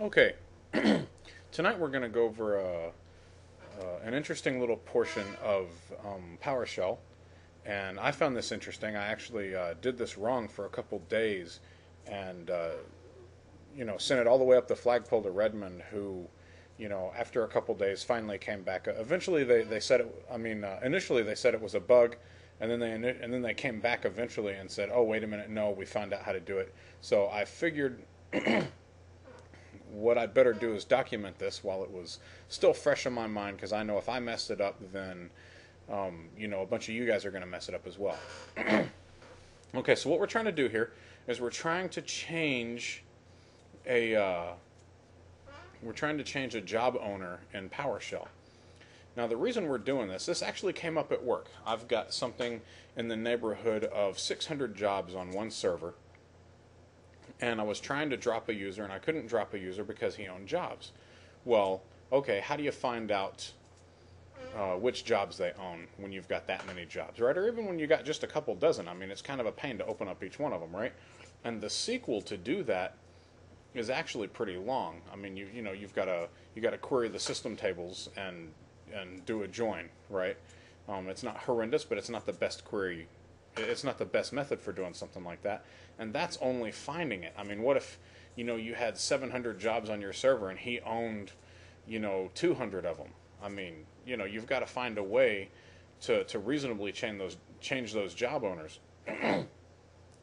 Okay, tonight we're going to go over uh, uh, an interesting little portion of um, PowerShell, and I found this interesting. I actually uh, did this wrong for a couple days, and uh, you know sent it all the way up the flagpole to Redmond, who, you know, after a couple days finally came back. Eventually, they, they said it. I mean, uh, initially they said it was a bug, and then they and then they came back eventually and said, "Oh, wait a minute, no, we found out how to do it." So I figured. what I'd better do is document this while it was still fresh in my mind because I know if I messed it up, then um, you know a bunch of you guys are going to mess it up as well. okay, so what we're trying to do here is we're trying to change a uh, we're trying to change a job owner in PowerShell. Now the reason we're doing this, this actually came up at work. I've got something in the neighborhood of 600 jobs on one server and I was trying to drop a user and I couldn't drop a user because he owned jobs. Well, okay, how do you find out uh, which jobs they own when you've got that many jobs, right? Or even when you got just a couple dozen. I mean, it's kind of a pain to open up each one of them, right? And the SQL to do that is actually pretty long. I mean, you you know you've got to you got to query the system tables and and do a join, right? Um, it's not horrendous, but it's not the best query it's not the best method for doing something like that. And that's only finding it. I mean, what if, you know, you had 700 jobs on your server and he owned, you know, 200 of them? I mean, you know, you've got to find a way to, to reasonably change those change those job owners. and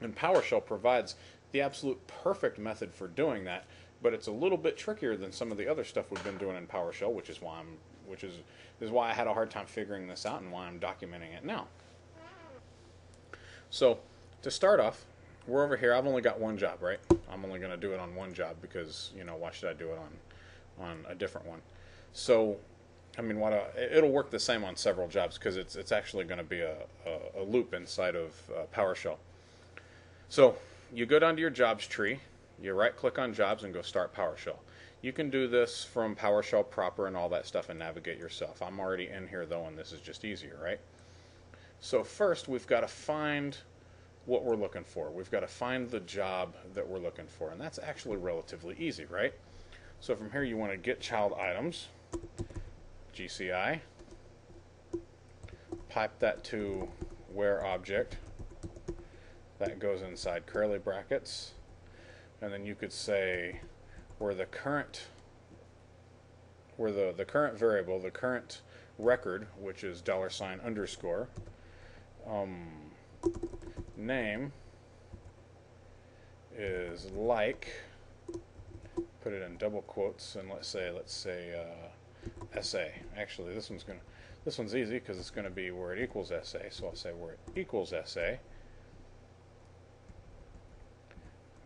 PowerShell provides the absolute perfect method for doing that, but it's a little bit trickier than some of the other stuff we've been doing in PowerShell, which is why I'm which is is why I had a hard time figuring this out and why I'm documenting it now. So to start off, we're over here. I've only got one job, right? I'm only going to do it on one job because you know why should I do it on on a different one? So, I mean, what a, it'll work the same on several jobs because it's it's actually going to be a, a, a, loop inside of uh, PowerShell. So you go down to your jobs tree, you right click on jobs and go start PowerShell. You can do this from PowerShell proper and all that stuff and navigate yourself. I'm already in here though, and this is just easier, right? So first, we've got to find what we're looking for. We've got to find the job that we're looking for, and that's actually relatively easy, right? So from here, you want to get child items, GCI, pipe that to where object. That goes inside curly brackets, and then you could say where the current where the, the current variable, the current record, which is dollar sign underscore, um, name is like put it in double quotes and let's say let's say uh, actually this one's gonna this one's easy because it's gonna be where it equals SA so I'll say where it equals SA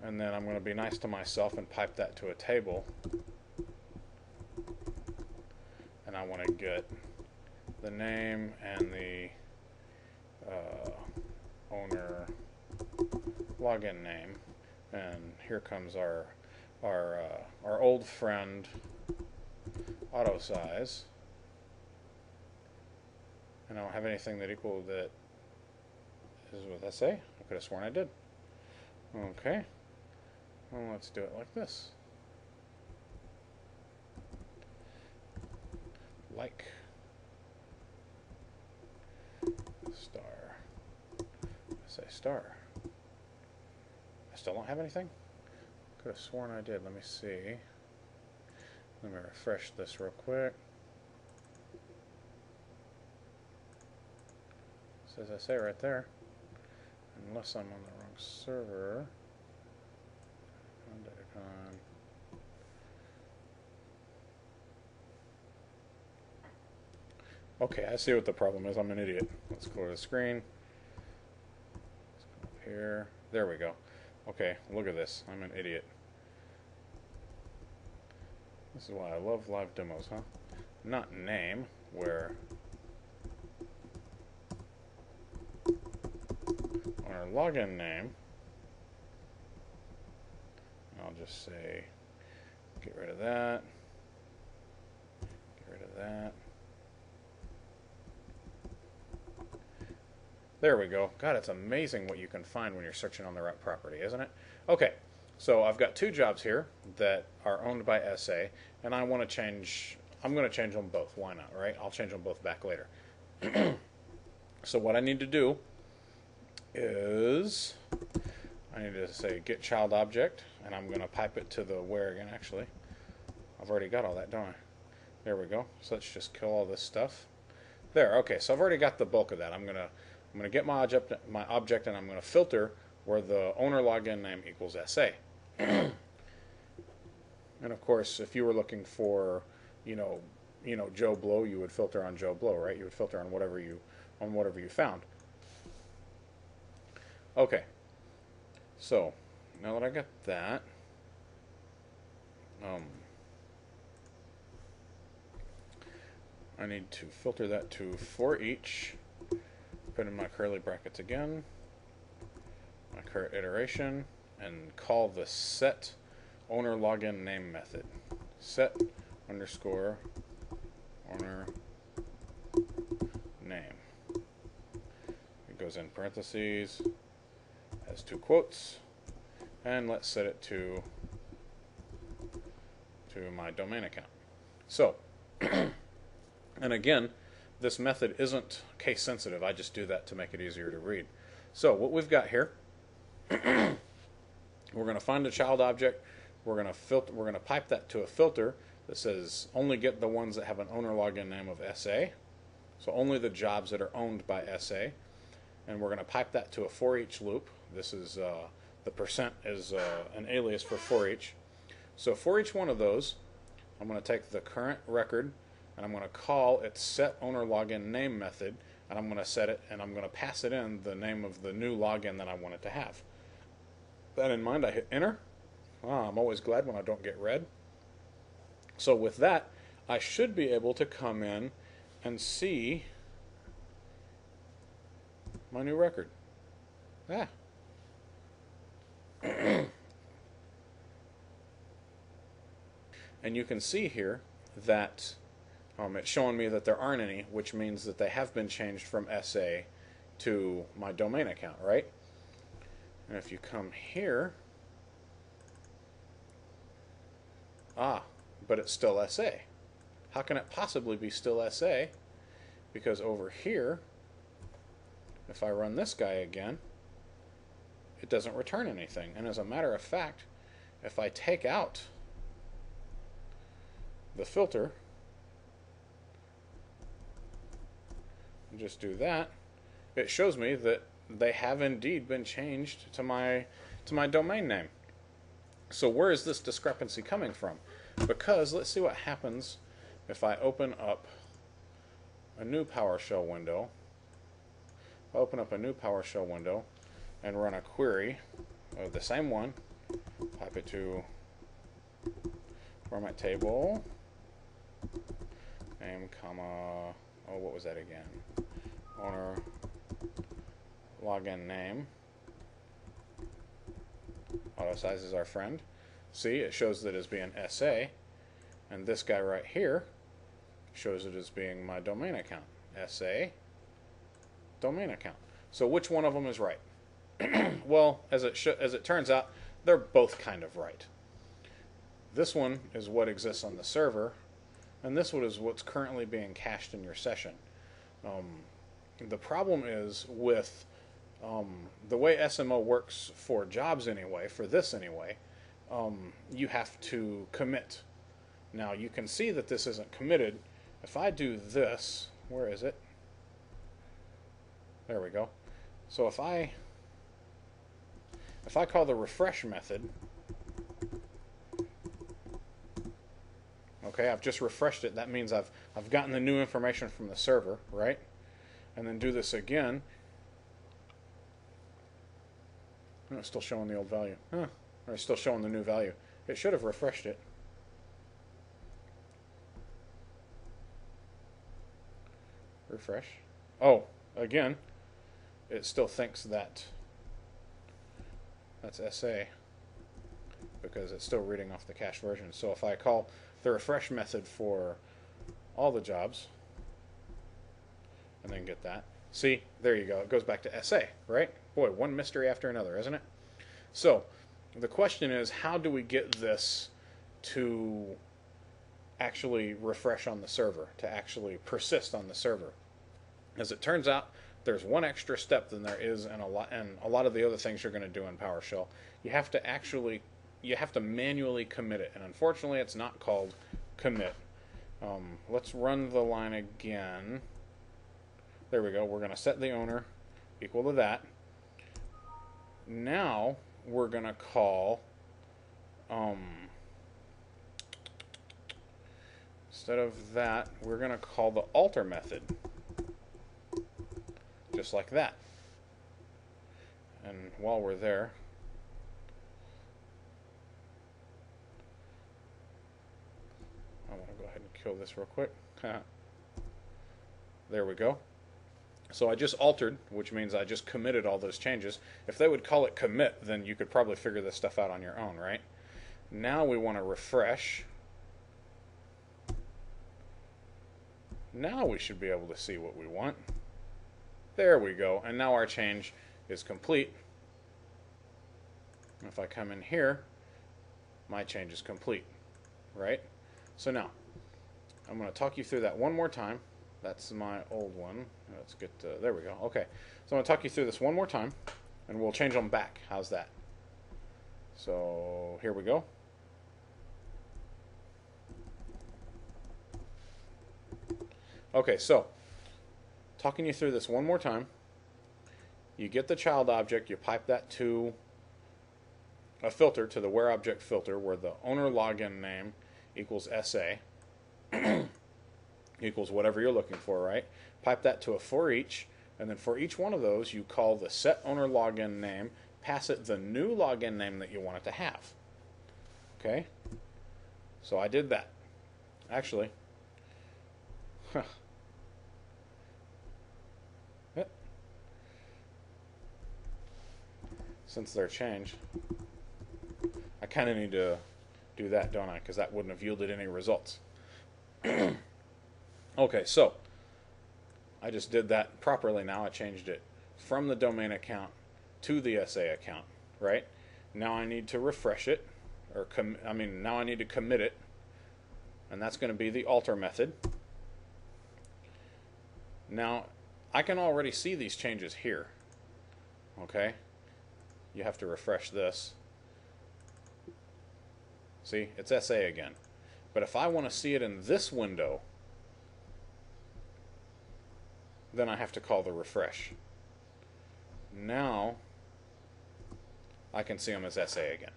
and then I'm going to be nice to myself and pipe that to a table. And I want to get the name and the owner login name and here comes our our uh, our old friend auto size. And I don't have anything that equal that is with SA I say I could have sworn I did. Okay. Well let's do it like this. Like. Star say star. I still don't have anything? Could have sworn I did. Let me see. Let me refresh this real quick. Says I say right there. Unless I'm on the wrong server. Okay, I see what the problem is. I'm an idiot. Let's clear the screen here. There we go. Okay, look at this. I'm an idiot. This is why I love live demos, huh? Not name, where our login name, I'll just say get rid of that, get rid of that. There we go. God, it's amazing what you can find when you're searching on the right property, isn't it? Okay, So I've got two jobs here that are owned by SA, and I want to change. I'm going to change them both. Why not, right? I'll change them both back later. so what I need to do is I need to say get child object, and I'm going to pipe it to the where again. Actually, I've already got all that, don't I? There we go. So let's just kill all this stuff. There. Okay. So I've already got the bulk of that. I'm gonna I'm gonna get my object my object, and I'm gonna filter where the owner login name equals SA. and of course, if you were looking for, you know, you know Joe Blow, you would filter on Joe Blow, right? You would filter on whatever you on whatever you found. Okay. So now that I got that, um, I need to filter that to for each. Put in my curly brackets again. My current iteration and call the set owner login name method. Set underscore owner name. It goes in parentheses, has two quotes, and let's set it to to my domain account. So, and again, this method isn't case sensitive. I just do that to make it easier to read. So what we've got here We're going to find a child object. We're going to filter. We're going to pipe that to a filter that says only get the ones that have an owner login name of SA. So only the jobs that are owned by SA. And we're going to pipe that to a for each loop. This is uh, the percent is uh, an alias for for each. So for each one of those, I'm going to take the current record and I'm going to call its set owner login name method and I'm going to set it and I'm going to pass it in the name of the new login that I want it to have that in mind, I hit enter. Ah, I'm always glad when I don't get red. So with that, I should be able to come in and see my new record. Yeah. and you can see here that um, it's showing me that there aren't any, which means that they have been changed from SA to my domain account, right? And if you come here, ah, but it's still SA. How can it possibly be still SA? Because over here, if I run this guy again, it doesn't return anything. And as a matter of fact, if I take out the filter, just do that, it shows me that they have indeed been changed to my to my domain name. So where is this discrepancy coming from? Because let's see what happens if I open up a new PowerShell window. I open up a new PowerShell window and run a query of the same one. Pipe it to format table name comma oh what was that again owner login name. Auto size is our friend. See, it shows that as being SA, and this guy right here shows it as being my domain account. SA, domain account. So which one of them is right? well, as it as it turns out, they're both kind of right. This one is what exists on the server, and this one is what's currently being cached in your session. Um, the problem is with um, the way SMO works for jobs anyway, for this anyway, um, you have to commit. Now you can see that this isn't committed. If I do this, where is it? There we go. So if I if I call the refresh method, okay, I've just refreshed it. That means I've I've gotten the new information from the server, right? And then do this again, Oh, it's still showing the old value. Huh. Or it's still showing the new value. It should have refreshed it. Refresh. Oh, again, it still thinks that that's SA because it's still reading off the cache version. So if I call the refresh method for all the jobs and then get that, see, there you go. It goes back to SA, right? Boy, one mystery after another, isn't it? So, the question is, how do we get this to actually refresh on the server, to actually persist on the server? As it turns out, there's one extra step than there is in a lot and a lot of the other things you're going to do in PowerShell. You have to actually you have to manually commit it, and unfortunately, it's not called commit. Um, let's run the line again. There we go. We're going to set the owner equal to that. Now we're going to call um, instead of that, we're going to call the alter method just like that. And while we're there, I want to go ahead and kill this real quick. there we go. So I just altered, which means I just committed all those changes. If they would call it commit, then you could probably figure this stuff out on your own, right? Now we want to refresh. Now we should be able to see what we want. There we go. And now our change is complete. If I come in here, my change is complete, right? So now, I'm going to talk you through that one more time. That's my old one. Let's get, uh, there we go. Okay, so I'm going to talk you through this one more time, and we'll change them back. How's that? So here we go. Okay, so talking you through this one more time. You get the child object, you pipe that to a filter, to the where object filter, where the owner login name equals SA, equals whatever you're looking for, right? Pipe that to a for each, and then for each one of those, you call the set owner login name, pass it the new login name that you want it to have. Okay? So I did that. Actually, since they're changed. I kind of need to do that, don't I? Because that wouldn't have yielded any results. okay, so I just did that properly now. I changed it from the domain account to the SA account, right? Now I need to refresh it, or com- I mean, now I need to commit it, and that's going to be the alter method. Now, I can already see these changes here, okay? you have to refresh this. See, it's SA again. But if I want to see it in this window, then I have to call the refresh. Now, I can see them as SA again.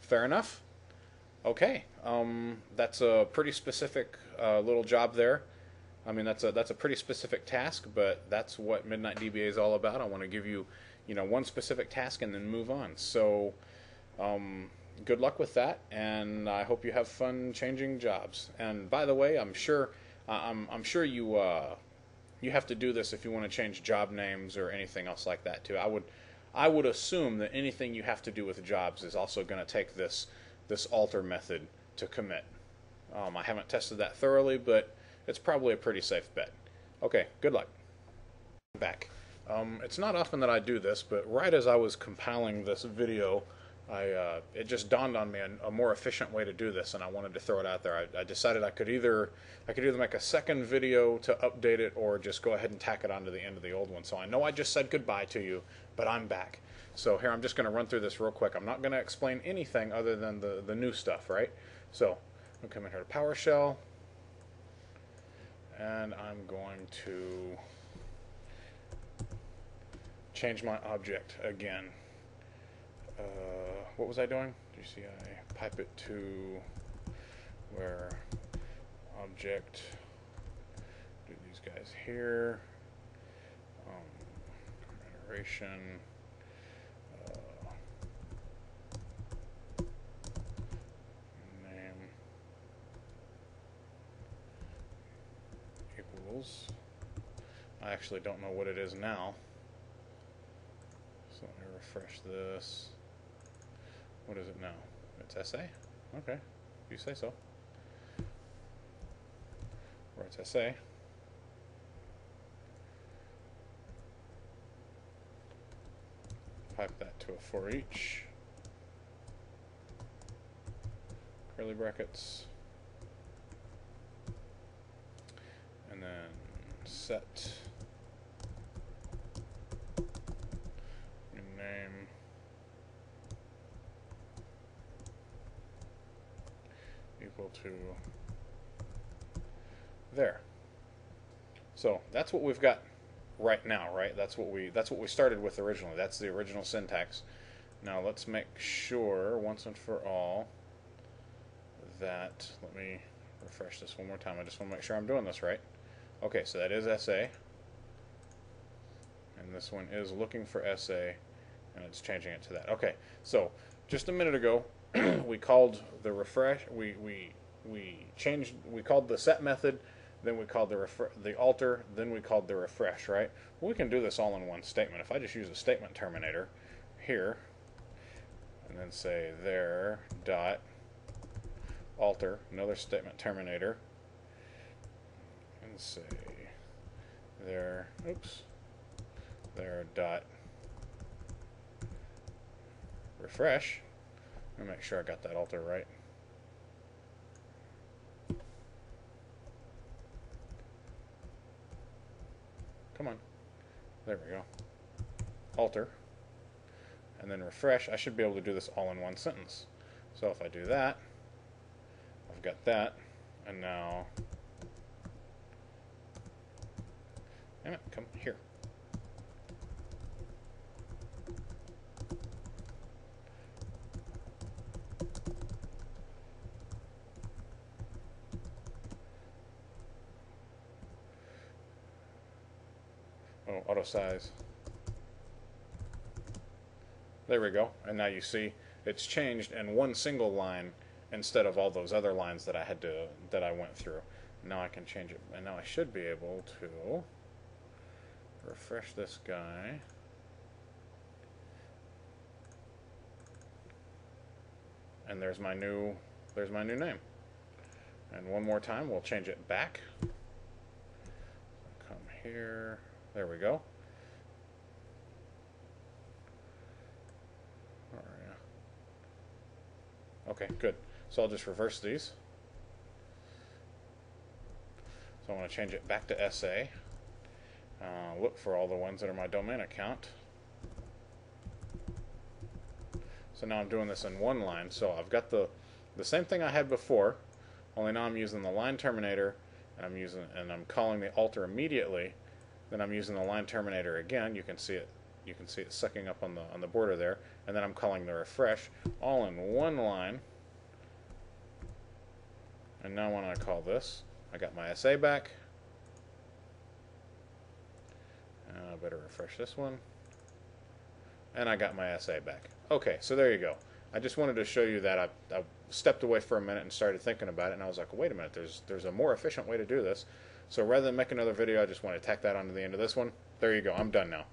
Fair enough? Okay, um, that's a pretty specific uh, little job there. I mean, that's a that's a pretty specific task, but that's what Midnight DBA is all about. I want to give you you know one specific task and then move on. So um, good luck with that, and I hope you have fun changing jobs. And by the way, I'm sure I'm I'm sure you uh, you have to do this if you want to change job names or anything else like that too. I would I would assume that anything you have to do with jobs is also going to take this this alter method to commit. Um, I haven't tested that thoroughly, but it's probably a pretty safe bet. Okay, good luck. Back. Um, it's not often that I do this, but right as I was compiling this video, I uh, it just dawned on me a, a, more efficient way to do this, and I wanted to throw it out there. I, I, decided I could either I could either make a second video to update it, or just go ahead and tack it onto the end of the old one. So I know I just said goodbye to you, but I'm back. So here I'm just going to run through this real quick. I'm not going to explain anything other than the the new stuff, right? So I'm coming here to PowerShell, and I'm going to change my object again. Uh, what was I doing? Do you see I pipe it to where object, do these guys here, um, generation, uh, name equals, I actually don't know what it is now. So let me refresh this. What is it now? It's SA? Okay, if you say so. Or it's SA. Pipe that to a for each. Curly brackets. And then set to there. So that's what we've got right now, right? That's what we that's what we started with originally. That's the original syntax. Now let's make sure once and for all that let me refresh this one more time. I just want to make sure I'm doing this right. Okay, so that is SA. And this one is looking for SA and it's changing it to that. Okay, so just a minute ago we called the refresh we we we changed we called the set method then we called the refer, the alter, then we called the refresh, right? We can do this all in one statement. If I just use a statement terminator here, and then say there dot alter, another statement terminator, and say there, oops, there dot refresh, and make sure I got that alter right. Come on. There we go. Alter. And then refresh. I should be able to do this all in one sentence. So if I do that, I've got that. And now... Damn it, come here. Oh, auto size. There we go. And now you see it's changed in one single line instead of all those other lines that I had to that I went through. Now I can change it. And now I should be able to refresh this guy. And there's my new there's my new name. And one more time we'll change it back. Come here. There we go. Okay, good. So I'll just reverse these. So I want to change it back to SA. Uh, look for all the ones that are my domain account. So now I'm doing this in one line. So I've got the the same thing I had before, only now I'm using the line terminator and I'm using and I'm calling the alter immediately then I'm using the line terminator again. You can see it. You can see it sucking up on the on the border there. And then I'm calling the refresh all in one line. And now when I call this, I got my SA back. And I better refresh this one. And I got my SA back. Okay, so there you go. I just wanted to show you that I, I stepped away for a minute and started thinking about it, and I was like, wait a minute, there's there's a more efficient way to do this. So rather than make another video, I just want to tack that onto the end of this one. There you go. I'm done now.